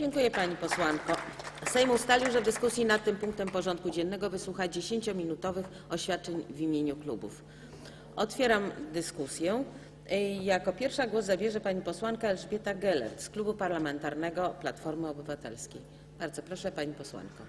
Dziękuję pani posłanko. Sejm ustalił, że w dyskusji nad tym punktem porządku dziennego wysłucha 10-minutowych oświadczeń w imieniu klubów. Otwieram dyskusję. Jako pierwsza głos zabierze pani posłanka Elżbieta Gelert z Klubu Parlamentarnego Platformy Obywatelskiej. Bardzo proszę pani posłanko.